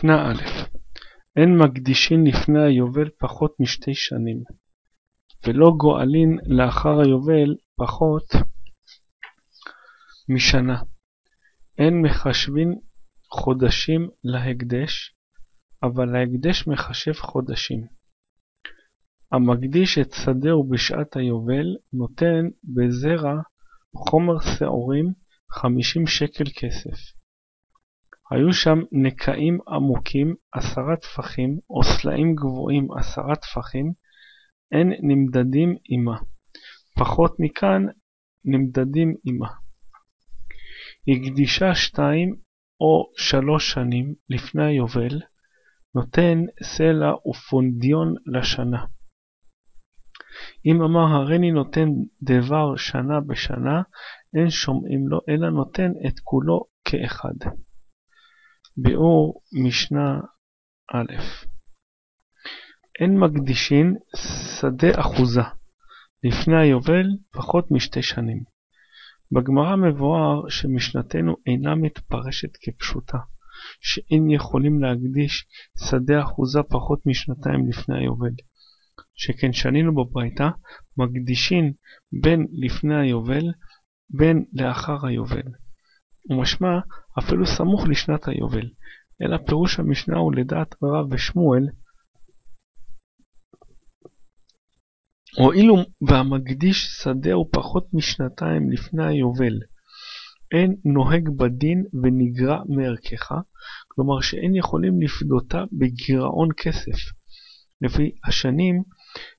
משנה א' אין מקדישין לפני היובל פחות משתי שנים, ולא גואלין לאחר היובל פחות משנה. אין מחשבין חודשים להקדש, אבל ההקדש מחשב חודשים. המקדיש את שדהו בשעת היובל נותן בזרע חומר שעורים חמישים שקל כסף. היו שם נקעים עמוקים עשרה טפחים, או סלעים גבוהים עשרה טפחים, אין נמדדים עמה. פחות מכאן נמדדים עמה. הקדישה שתיים או שלוש שנים לפני היובל, נותן סלע ופונדיון לשנה. אם אמר הריני נותן דבר שנה בשנה, אין שומעים לו, אלא נותן את כולו כאחד. ביאור משנה א' אין מקדישין שדה אחוזה לפני היובל פחות משתי שנים. בגמרא מבואר שמשנתנו אינה מתפרשת כפשוטה, שאין יכולים להקדיש שדה אחוזה פחות משנתיים לפני היובל. שכן שנינו בברייתא, מקדישין בין לפני היובל בין לאחר היובל. ומשמע אפילו סמוך לשנת היובל, אלא פירוש המשנה הוא לדעת רב ושמואל, הואילו והמקדיש שדהו פחות משנתיים לפני היובל, אין נוהג בדין ונגרע מערכך, כלומר שאין יכולים לפדותה בגירעון כסף, לפי השנים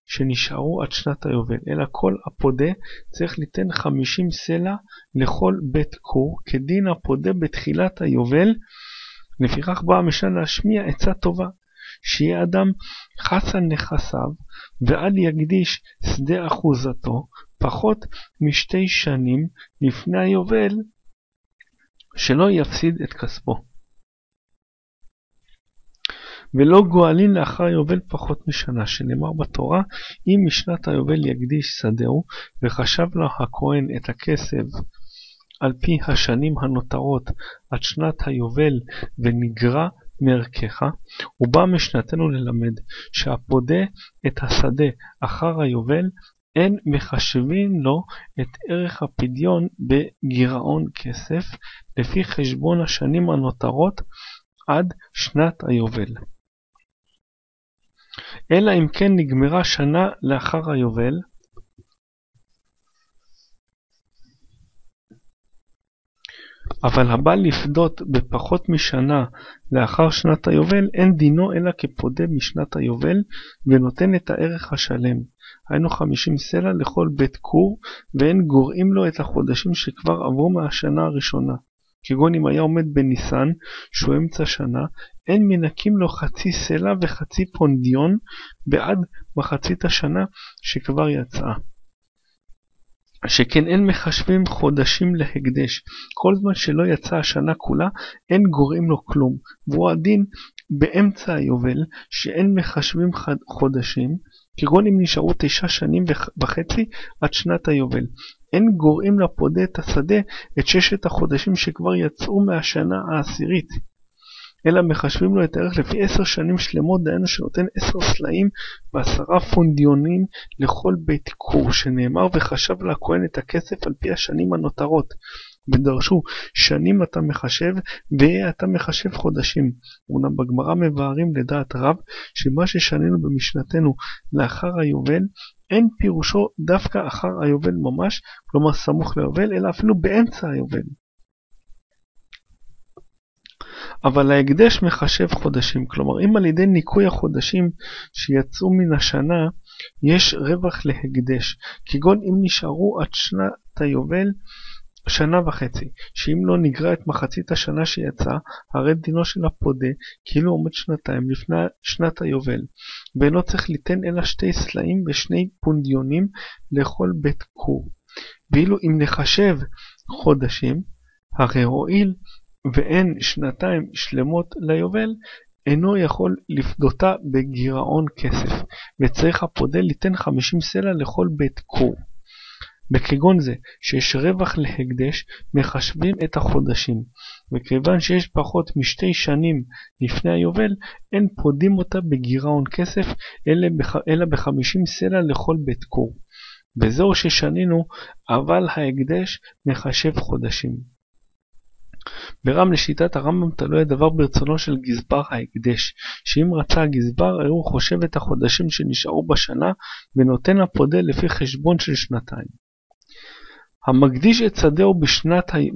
שנשארו עד שנת היובל, אלא כל הפודה צריך ליתן חמישים סלע לכל בית כור, כדין הפודה בתחילת היובל. לפיכך באה המשנה להשמיע עצה טובה, שיהיה אדם חס על נכסיו, ואל יקדיש שדה אחוזתו פחות משתי שנים לפני היובל, שלא יפסיד את כספו. ולא גואלין לאחר היובל פחות משנה, שנאמר בתורה, אם משנת היובל יקדיש שדהו, וחשב לו הכהן את הכסף על פי השנים הנותרות עד שנת היובל ונגרע מערכך, ובא משנתנו ללמד שהפודה את השדה אחר היובל, אין מחשבים לו את ערך הפדיון בגירעון כסף, לפי חשבון השנים הנותרות עד שנת היובל. אלא אם כן נגמרה שנה לאחר היובל, אבל הבא לפדות בפחות משנה לאחר שנת היובל, אין דינו אלא כפודה משנת היובל, ונותן את הערך השלם, היינו חמישים סלע לכל בית כור, ואין גורעים לו את החודשים שכבר עברו מהשנה הראשונה. כגון אם היה עומד בניסן, שהוא אמצע שנה, אין מנקים לו חצי סלע וחצי פונדיון בעד מחצית השנה שכבר יצאה. שכן אין מחשבים חודשים להקדש, כל זמן שלא יצאה השנה כולה, אין גורעים לו כלום, והוא הדין באמצע היובל, שאין מחשבים חודשים, כגון אם נשארו תשע שנים וחצי עד שנת היובל. אין גורעים לפודה את השדה את ששת החודשים שכבר יצאו מהשנה העשירית. אלא מחשבים לו את הערך לפי עשר שנים שלמות, דהיינו שנותן עשר סלעים ועשרה פונדיונים לכל בית כור, שנאמר וחשב לכהן את הכסף על פי השנים הנותרות. ודרשו שנים אתה מחשב, ויהיה אתה מחשב חודשים. אומנם בגמרא מבארים לדעת רב, שמה ששנינו במשנתנו לאחר היובל, אין פירושו דווקא אחר היובל ממש, כלומר סמוך ליובל, אלא אפילו באמצע היובל. אבל ההקדש מחשב חודשים, כלומר אם על ידי ניקוי החודשים שיצאו מן השנה יש רווח להקדש, כגון אם נשארו עד שנת היובל שנה וחצי, שאם לא נגרע את מחצית השנה שיצאה, הרי דינו של הפודה כאילו עומד שנתיים לפני שנת היובל, ואינו צריך ליתן אלא שתי סלעים ושני פונדיונים לכל בית כור. ואילו אם נחשב חודשים, הרי הואיל ואין שנתיים שלמות ליובל, אינו יכול לפדותה בגירעון כסף, וצריך הפודה ליתן חמישים סלע לכל בית כור. בכגון זה שיש רווח להקדש, מחשבים את החודשים, וכיוון שיש פחות משתי שנים לפני היובל, אין פודים אותה בגירעון כסף, אלא בחמישים סלע לכל בית קור. וזהו ששנינו, אבל ההקדש מחשב חודשים. ברם לשיטת הרמב"ם תלוי הדבר ברצונו של גזבר ההקדש, שאם רצה הגזבר, הוא חושב את החודשים שנשארו בשנה, ונותן לפודה לפי חשבון של שנתיים. המקדיש את שדהו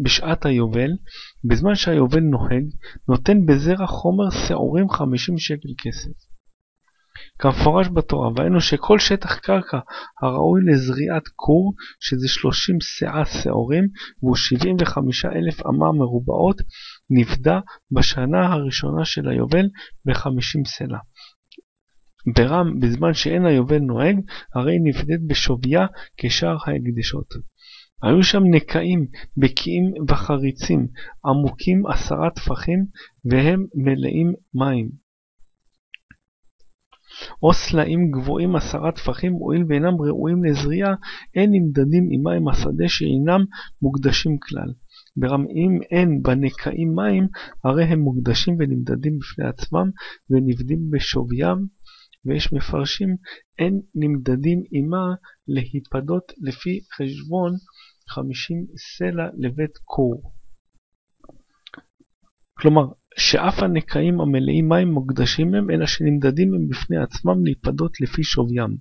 בשעת היובל, בזמן שהיובל נוהג, נותן בזרע חומר שעורים 50 שקל כסף. כמפורש בתורה, והיינו שכל שטח קרקע הראוי לזריעת כור, שזה 30 שאה שעורים, והוא 75 אלף אמה מרובעות, נפדה בשנה הראשונה של היובל ב-50 סלע. ברם, בזמן שאין היובל נוהג, הרי נפדית בשוויה כשאר ההקדשות. היו שם נקעים, בקיעים וחריצים, עמוקים עשרה טפחים, והם מלאים מים. או סלעים גבוהים עשרה טפחים, הואיל ואינם ראויים לזריעה, אין נמדדים עם מים השדה שאינם מוקדשים כלל. ברמאים אין בנקעים מים, הרי הם מוקדשים ונמדדים בפני עצמם, ונבדים בשוויים, ויש מפרשים, אין נמדדים עמה להיפדות לפי חשבון חמישים סלע לבית קור. כלומר, שאף הנקעים המלאים מים מוקדשים הם, אלא שנמדדים הם בפני עצמם להיפדות לפי שוויים.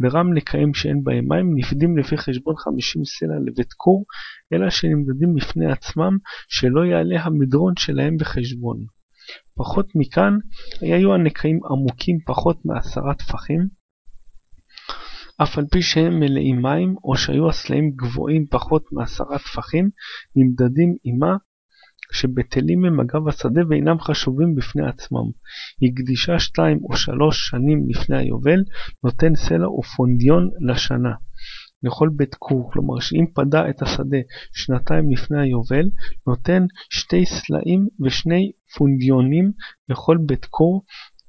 ברם נקעים שאין בהם מים נפדים לפי חשבון 50 סלע לבית קור, אלא שנמדדים בפני עצמם שלא יעלה המדרון שלהם בחשבון. פחות מכאן היו הנקעים עמוקים פחות מעשרה טפחים, אף על פי שהם מלאים מים, או שהיו הסלעים גבוהים פחות מעשרה טפחים, נמדדים עמה שבטלים הם אגב השדה ואינם חשובים בפני עצמם. הקדישה שתיים או שלוש שנים לפני היובל, נותן סלע ופונדיון לשנה. לכל בית כור, כלומר שאם פדה את השדה שנתיים לפני היובל, נותן שתי סלעים ושני פונדיונים לכל בית כור,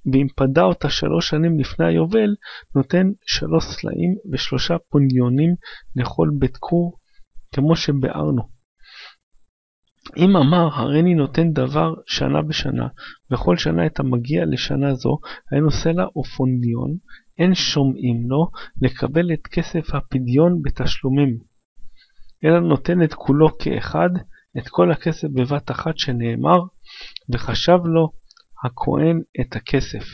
ואם פדה אותה שלוש שנים לפני היובל, נותן שלוש סלעים ושלושה פונדיונים לכל בית כור, כמו שביארנו. אם אמר הריני נותן דבר שנה בשנה, וכל שנה את המגיע לשנה זו, היינו סלע פונדיון, אין שומעים לו לקבל את כסף הפדיון בתשלומים, אלא נותן את כולו כאחד, את כל הכסף בבת אחת שנאמר, וחשב לו הכהן את הכסף,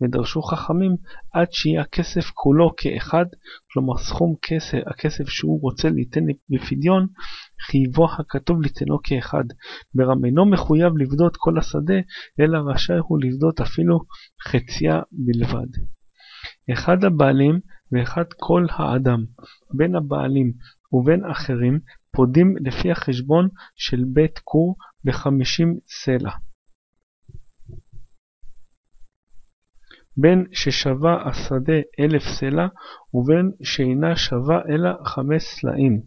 ודרשו חכמים עד שיהיה הכסף כולו כאחד, כלומר סכום כסף, הכסף שהוא רוצה ליתן בפדיון, חייבו הכתוב ליתנו כאחד. ברם אינו מחויב לבדות כל השדה, אלא רשאי הוא לבדות אפילו חציה בלבד. אחד הבעלים ואחד כל האדם, בין הבעלים ובין אחרים, פודים לפי החשבון של בית כור בחמישים סלע. בין ששווה השדה אלף סלע ובין שאינה שווה אלא חמש סלעים.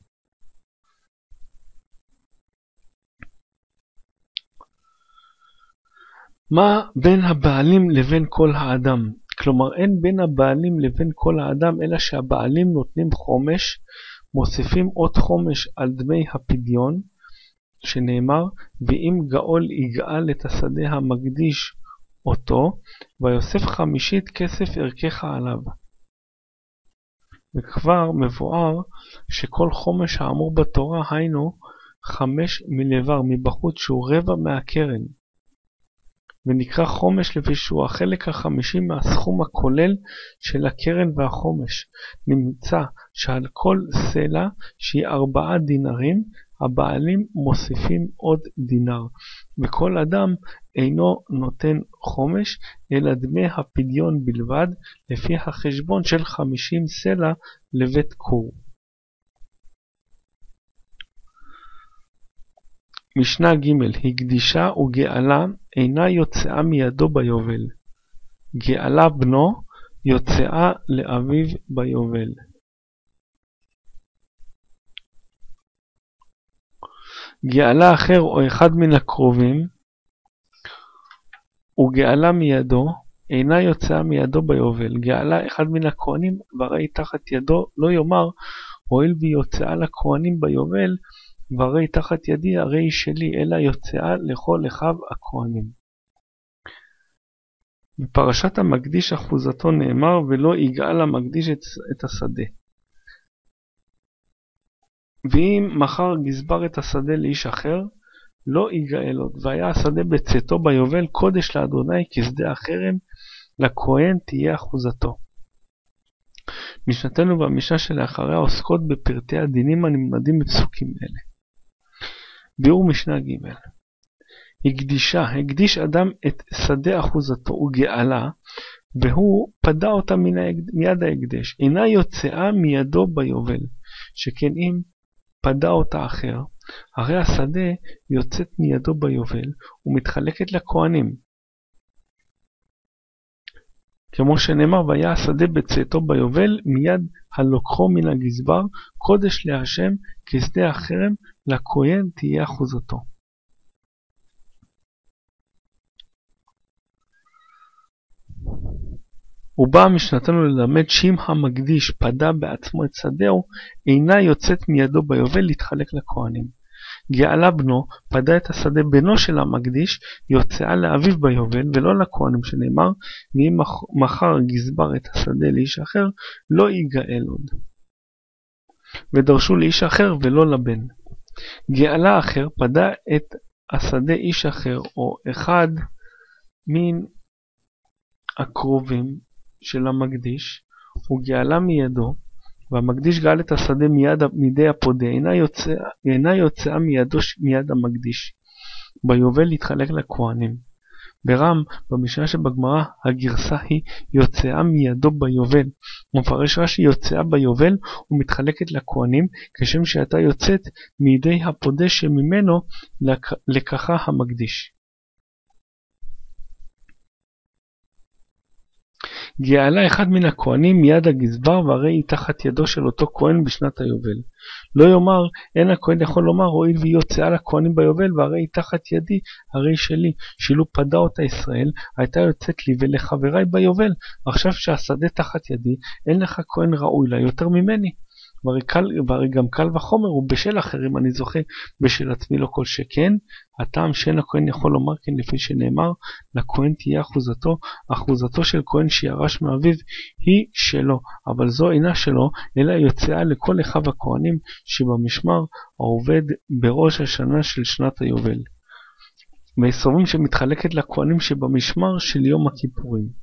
מה בין הבעלים לבין כל האדם? כלומר אין בין הבעלים לבין כל האדם אלא שהבעלים נותנים חומש, מוסיפים עוד חומש על דמי הפדיון, שנאמר, ואם גאול יגאל את השדה המקדיש אותו, ויוסף חמישית כסף ערכך עליו. וכבר מבואר שכל חומש האמור בתורה היינו חמש מלבר מבחוץ שהוא רבע מהקרן. ונקרא חומש לפי שהוא החלק החמישי מהסכום הכולל של הקרן והחומש. נמצא שעל כל סלע שהיא ארבעה דינרים, הבעלים מוסיפים עוד דינר, וכל אדם אינו נותן חומש, אלא דמי הפדיון בלבד, לפי החשבון של חמישים סלע לבית כור. משנה ג' הקדישה וגאלה אינה יוצאה מידו ביובל. גאלה בנו יוצאה לאביו ביובל. גאלה אחר או אחד מן הקרובים וגאלה מידו אינה יוצאה מידו ביובל. גאלה אחד מן הכהנים והרי תחת ידו לא יאמר הואיל והיא יוצאה לכהנים ביובל, והרי תחת ידי הרי היא שלי, אלא יוצאה לכל אחיו הכהנים. בפרשת המקדיש אחוזתו נאמר, ולא יגאל המקדיש את, את השדה. ואם מכר גזבר את השדה לאיש אחר, לא יגאל עוד, והיה השדה בצאתו ביובל קודש לאדוני כשדה החרם, לכהן תהיה אחוזתו. משנתנו והמשנה שלאחריה עוסקות בפרטי הדינים הנלמדים בפסוקים אלה. ביאור משנה ג' הקדישה, הקדיש אדם את שדה אחוזתו וגאלה, והוא פדה אותה מיד ההקדש, אינה יוצאה מידו ביובל, שכן אם פדה אותה אחר, הרי השדה יוצאת מידו ביובל ומתחלקת לכהנים. כמו שנאמר, והיה השדה בצאתו ביובל, מיד הלוקחו מן הגזבר, קודש להשם, כשדה החרם, לכהן תהיה אחוזתו. ובאה משנתנו ללמד שאם המקדיש פדה בעצמו את שדהו, אינה יוצאת מידו ביובל להתחלק לכהנים. גאלה בנו פדה את השדה בנו של המקדיש, יוצאה לאביו ביובל ולא לכהנים שנאמר, ואם מכר גזבר את השדה לאיש אחר, לא יגאל עוד. ודרשו לאיש אחר ולא לבן. גאלה אחר פדה את השדה איש אחר, או אחד מן הקרובים של המקדיש, וגאלה מידו, והמקדיש גאל את השדה מיד, מידי הפודה, אינה, יוצא, אינה יוצאה מידו מיד המקדיש. ביובל להתחלק לכהנים. ברם, במשנה שבגמרא, הגרסה היא יוצאה מידו ביובל. ומפרש רש"י יוצאה ביובל ומתחלקת לכהנים, כשם שהייתה יוצאת מידי הפודה שממנו לקחה המקדיש. גאלה אחד מן הכהנים מיד הגזבר, והרי היא תחת ידו של אותו כהן בשנת היובל. לא יאמר, אין הכהן יכול לומר, הואיל והיא יוצאה לכהנים ביובל, והרי היא תחת ידי, הרי שלי, שאילו פדה אותה ישראל, הייתה יוצאת לי ולחבריי ביובל, עכשיו שהשדה תחת ידי, אין לך כהן ראוי לה יותר ממני. והרי, קל, והרי גם קל וחומר הוא בשל אחרים אני זוכה, בשל עצמי לא כל שכן, הטעם שאין הכהן יכול לומר כן לפי שנאמר, לכהן תהיה אחוזתו, אחוזתו של כהן שירש מאביו היא שלו, אבל זו אינה שלו, אלא יוצאה לכל אחיו הכהנים שבמשמר העובד בראש השנה של שנת היובל. ויסורים שמתחלקת לכהנים שבמשמר של יום הכיפורים.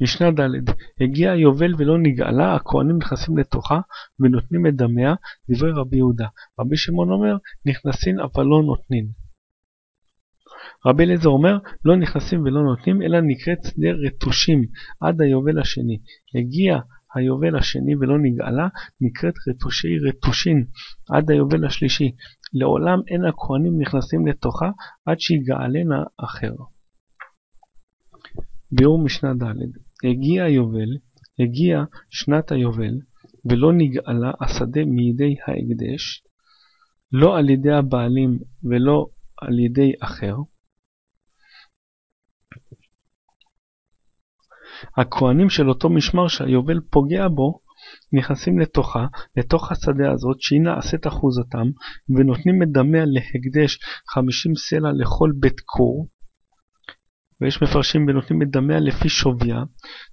משנה ד' הגיע היובל ולא נגאלה, הכהנים נכנסים לתוכה ונותנים את דמיה, דברי רבי יהודה. רבי שמעון אומר, נכנסים אבל לא נותנים. רבי אליעזר אומר, לא נכנסים ולא נותנים, אלא נקראת שדה רטושים עד היובל השני. הגיע היובל השני ולא נגאלה, נקראת רטושי רטושין עד היובל השלישי. לעולם אין הכהנים נכנסים לתוכה עד שיגאלנה אחר. ביאור משנה ד' הגיע היובל, הגיע שנת היובל, ולא נגאלה השדה מידי ההקדש, לא על ידי הבעלים ולא על ידי אחר. הכהנים של אותו משמר שהיובל פוגע בו, נכנסים לתוכה, לתוך השדה הזאת, שהיא נעשית אחוזתם, ונותנים את דמיה להקדש חמישים סלע לכל בית כור, ויש מפרשים ונותנים את דמיה לפי שוויה,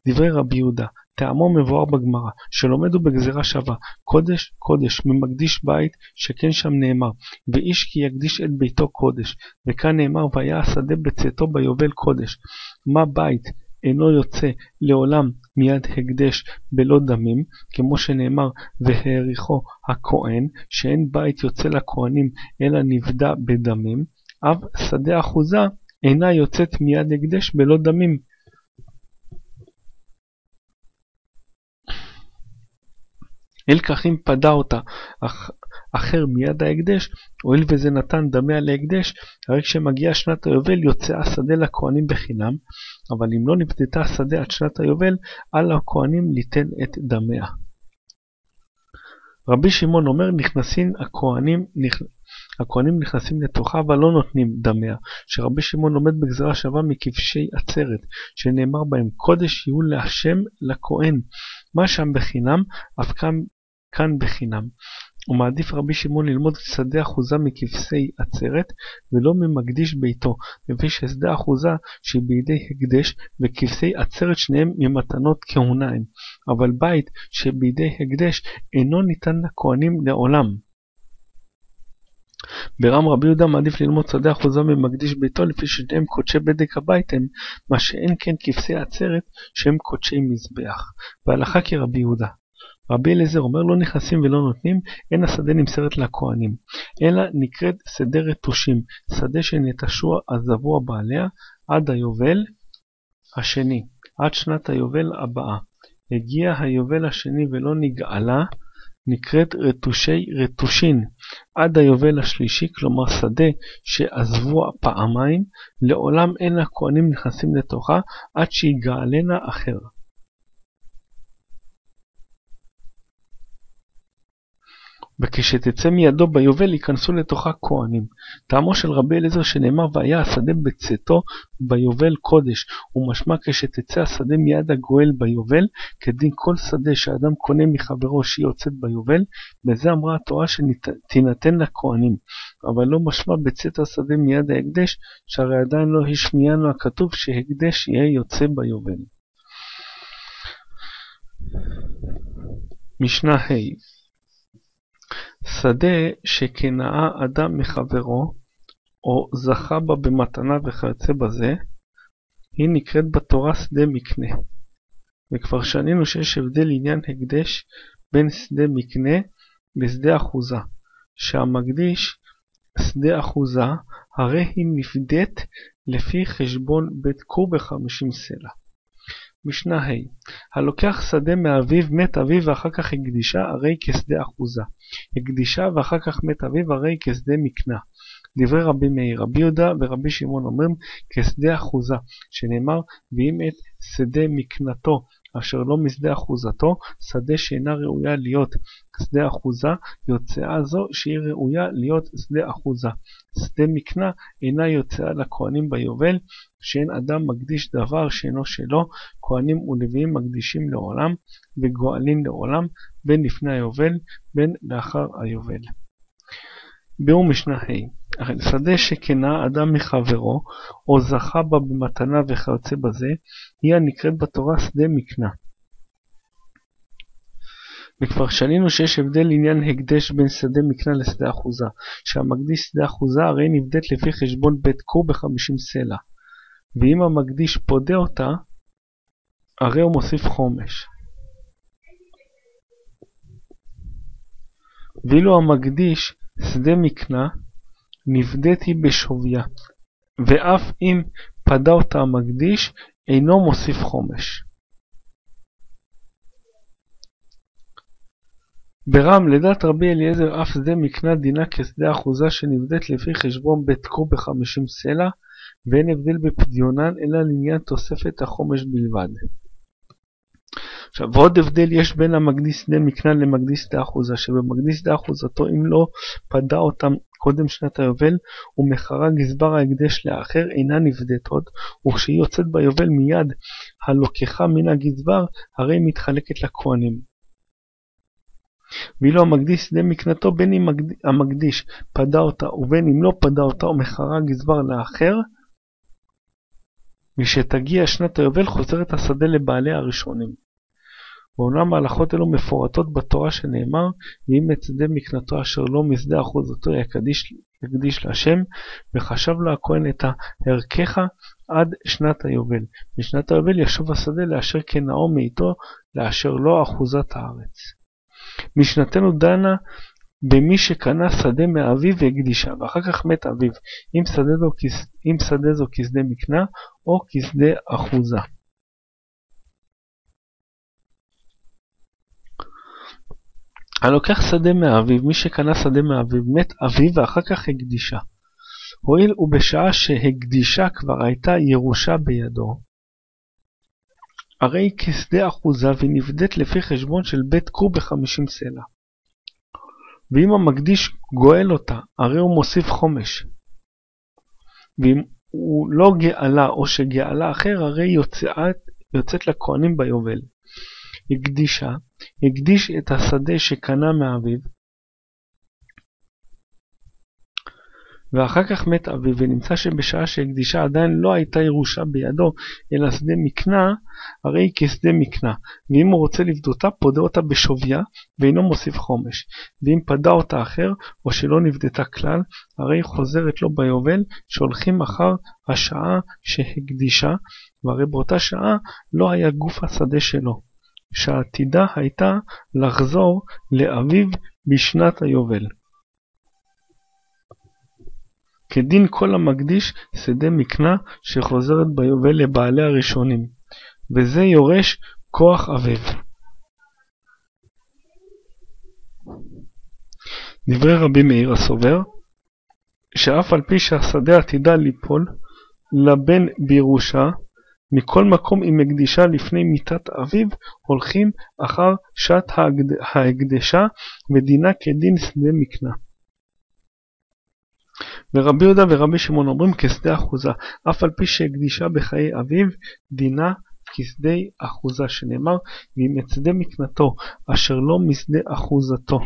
דברי רבי יהודה, טעמו מבואר בגמרא, שלומדו בגזירה שווה, קודש קודש, ממקדיש בית, שכן שם נאמר, ואיש כי יקדיש את ביתו קודש, וכאן נאמר, והיה השדה בצאתו ביובל קודש. מה בית אינו יוצא לעולם מיד הקדש בלא דמים, כמו שנאמר, והעריכו הכהן, שאין בית יוצא לכהנים אלא נבדה בדמים, אף שדה אחוזה אינה יוצאת מיד הקדש בלא דמים. אל כך אם פדה אותה אח, אחר מיד ההקדש, הואיל וזה נתן דמיה להקדש, הרי כשמגיעה שנת היובל יוצא השדה לכהנים בחינם, אבל אם לא נפדתה השדה עד שנת היובל, על הכהנים ליתן את דמיה. רבי שמעון אומר נכנסים הכהנים, נכ... הכהנים נכנסים לתוכה אבל לא נותנים דמיה, שרבי שמעון לומד בגזרה שווה מכבשי עצרת, שנאמר בהם קודש יהיו להשם לכהן, מה שם בחינם, אף כאן, כאן בחינם. ומעדיף רבי שמעון ללמוד שדה אחוזה מכבשי עצרת, ולא ממקדיש ביתו, לפי ששדה אחוזה שהיא בידי הקדש, וכבשי עצרת שניהם ממתנות כהונה הם, אבל בית שבידי הקדש אינו ניתן לכהנים לעולם. ברם רבי יהודה מעדיף ללמוד שדה אחוזה ממקדיש ביתו לפי ששניהם קודשי בדק הבית הם, מה שאין כן כבשי עצרת שהם קודשי מזבח. והלכה כרבי יהודה. רבי אליעזר אומר לא נכנסים ולא נותנים, אין השדה נמסרת לכהנים, אלא נקראת שדה רטושים, שדה שנטשו עזבו הבעליה עד היובל השני, עד שנת היובל הבאה. הגיע היובל השני ולא נגאלה, נקראת רטושי רטושין, עד היובל השלישי, כלומר שדה שעזבו פעמיים, לעולם אין הכהנים נכנסים לתוכה עד שיגאלנה אחר. וכשתצא מידו ביובל ייכנסו לתוכה כהנים. טעמו של רבי אליעזר שנאמר והיה השדה בצאתו ביובל קודש, ומשמע כשתצא השדה מיד הגואל ביובל, כדין כל שדה שאדם קונה מחברו שהיא יוצאת ביובל, בזה אמרה התורה שתינתן לכהנים. אבל לא משמע בצאת השדה מיד ההקדש, שהרי עדיין לא השמיענו הכתוב שהקדש יהיה יוצא ביובל. משנה ה' שדה שקנאה אדם מחברו, או זכה בה במתנה וכיוצא בזה, היא נקראת בתורה שדה מקנה. וכבר שנינו שיש הבדל עניין הקדש בין שדה מקנה לשדה אחוזה, שהמקדיש שדה אחוזה, הרי היא נפדית לפי חשבון בית קור בחמישים סלע. משנה ה' הלוקח שדה מאביו מת אביו ואחר כך הקדישה הרי כשדה אחוזה. הקדישה ואחר כך מת אביו הרי כשדה מקנה. דברי רבי מאיר, רבי יהודה ורבי שמעון אומרים כשדה אחוזה, שנאמר ואם את שדה מקנתו אשר לא משדה אחוזתו, שדה שאינה ראויה להיות שדה אחוזה, יוצאה זו שהיא ראויה להיות שדה אחוזה. שדה מקנה אינה יוצאה לכהנים ביובל, שאין אדם מקדיש דבר שאינו שלו, כהנים ולוויים מקדישים לעולם, וגואלים לעולם, בין לפני היובל, בין לאחר היובל. ביאור משנה ה' שדה שקנה אדם מחברו, או זכה בה במתנה וכיוצא בזה, היא הנקראת בתורה שדה מקנה. וכבר שנינו שיש הבדל לעניין הקדש בין שדה מקנה לשדה אחוזה, שהמקדיש שדה אחוזה הרי נבדית לפי חשבון בית קור בחמישים סלע, ואם המקדיש פודה אותה, הרי הוא מוסיף חומש. ואילו המקדיש שדה מקנה, נבדית היא בשוויה, ואף אם פדה אותה המקדיש, אינו מוסיף חומש. ברם, לדעת רבי אליעזר, אף שדה מקנה דינה כשדה אחוזה שנבדית לפי חשבון בית קור בחמישים סלע, ואין הבדל בפדיונן אלא לעניין תוספת החומש בלבד. עכשיו, ועוד הבדל יש בין המקדיש שדה מקנה למקדיש שדה אחוזה, שבמקדיש שדה אחוזתו אם לא פדה אותם קודם שנת היובל, ומכרה גזבר ההקדש לאחר אינה נבדית עוד, וכשהיא יוצאת ביובל מיד הלוקחה מן הגזבר, הרי היא מתחלקת לכהנים. ואילו המקדיש שדה מקנתו בין אם המקדיש פדה אותה ובין אם לא פדה אותה ומכרה גזבר לאחר, משתגיע שנת היובל חוזרת השדה לבעלי הראשונים. ואומנם ההלכות אלו מפורטות בתורה שנאמר, ואם שדה מקנתו אשר לא משדה אחוזתו יקדיש, יקדיש להשם, וחשב לו הכהן את הערכך עד שנת היובל. בשנת היובל ישוב השדה לאשר כנאו מאיתו, לאשר לו אחוזת הארץ. משנתנו דנה במי שקנה שדה מאביו והקדישה, ואחר כך מת אביו, אם אם שדה זו כשדה מקנה או כשדה אחוזה. הלוקח שדה מאביו, מי שקנה שדה מאביו, מת אביו ואחר כך הקדישה. הואיל ובשעה שהקדישה כבר הייתה ירושה בידו, הרי כשדה אחוזה והיא נבדית לפי חשבון של בית קור בחמישים סלע. ואם המקדיש גואל אותה, הרי הוא מוסיף חומש. ואם הוא לא גאלה או שגאלה אחר, הרי יוצאת, יוצאת לכהנים ביובל. הקדישה, הקדיש את השדה שקנה מאביו, ואחר כך מת אביו, ונמצא שבשעה שהקדישה עדיין לא הייתה ירושה בידו, אלא שדה מקנה, הרי היא כשדה מקנה, ואם הוא רוצה לפדותה, פודה אותה בשוויה, ואינו מוסיף חומש. ואם פדה אותה אחר, או שלא נפדתה כלל, הרי היא חוזרת לו ביובל, שהולכים אחר השעה שהקדישה, והרי באותה שעה לא היה גוף השדה שלו, שעתידה הייתה לחזור לאביו בשנת היובל. כדין כל המקדיש שדה מקנה שחוזרת ביובל לבעלי הראשונים, וזה יורש כוח אביו. דברי רבי מאיר הסובר, שאף על פי שהשדה עתידה ליפול לבן בירושה, מכל מקום עם הקדישה לפני מיתת אביו, הולכים אחר שעת ההקדשה, ודינה כדין שדה מקנה. ורבי יהודה ורבי שמעון אומרים כשדה אחוזה, אף על פי שהקדישה בחיי אביו, דינה כשדה אחוזה, שנאמר, ואם את שדה מקנתו, אשר לא משדה אחוזתו.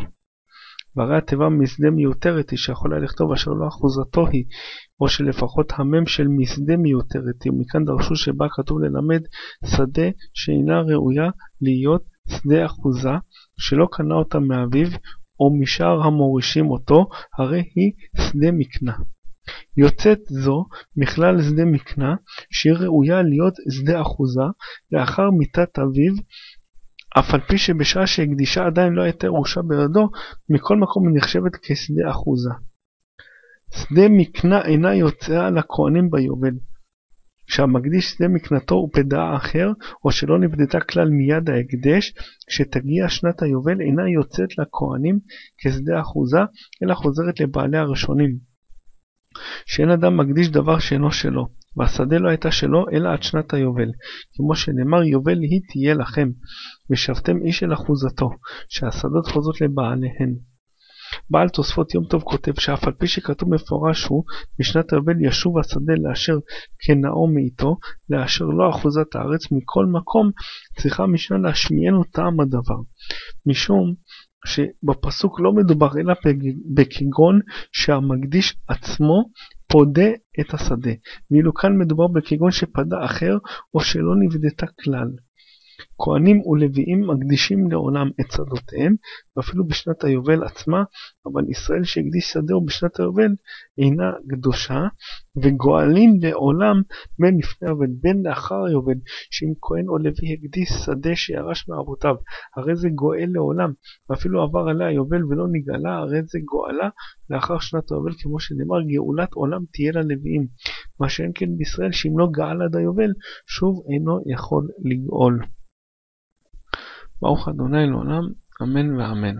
והרי התיבה משדה מיותרת היא שיכול היה לכתוב אשר לא אחוזתו היא, או שלפחות המם של משדה מיותרת היא, ומכאן דרשו שבה כתוב ללמד שדה שאינה ראויה להיות שדה אחוזה, שלא קנה אותה מאביו, או משאר המורישים אותו, הרי היא שדה מקנה. יוצאת זו מכלל שדה מקנה, שהיא ראויה להיות שדה אחוזה, לאחר מיתת אביו, אף על פי שבשעה שהקדישה עדיין לא הייתה ירושה בידו, מכל מקום היא נחשבת כשדה אחוזה. שדה מקנה אינה יוצאה לכהנים ביובל. שהמקדיש שדה מקנתו ופדעה אחר, או שלא נבדתה כלל מיד ההקדש, כשתגיע שנת היובל אינה יוצאת לכהנים כשדה אחוזה, אלא חוזרת לבעלי הראשונים. שאין אדם מקדיש דבר שאינו שלו, והשדה לא הייתה שלו אלא עד שנת היובל, כמו שנאמר יובל היא תהיה לכם, ושבתם איש אל אחוזתו, שהשדות חוזרות לבעליהן. בעל תוספות יום טוב כותב שאף על פי שכתוב מפורש הוא, בשנת היובל ישוב השדה לאשר כנאו מאיתו, לאשר לא אחוזת הארץ, מכל מקום צריכה משנה להשמיענו טעם הדבר. משום שבפסוק לא מדובר אלא בכגון שהמקדיש עצמו פודה את השדה, ואילו כאן מדובר בכגון שפדה אחר או שלא נבדתה כלל. כהנים ולוויים מקדישים לעולם את שדותיהם, ואפילו בשנת היובל עצמה, אבל ישראל שהקדיש שדהו בשנת היובל אינה קדושה, וגואלים לעולם בין לפני היובל בין לאחר היובל, שאם כהן או לוי הקדיש שדה שירש מאבותיו, הרי זה גואל לעולם, ואפילו עבר עליה היובל ולא נגאלה, הרי זה גואלה לאחר שנת היובל, כמו שנאמר, גאולת עולם תהיה ללוויים. מה שאין כן בישראל, שאם לא גאל עד היובל, שוב אינו יכול לגאול. ברוך ה' לעולם, אמן ואמן.